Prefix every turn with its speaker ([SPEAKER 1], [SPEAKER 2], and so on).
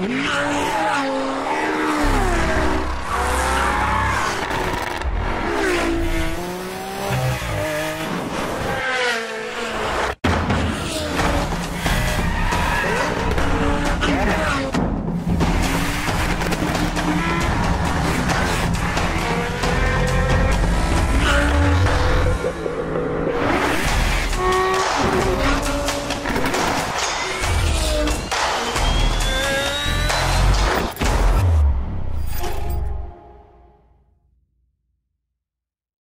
[SPEAKER 1] No! Mm-hmm.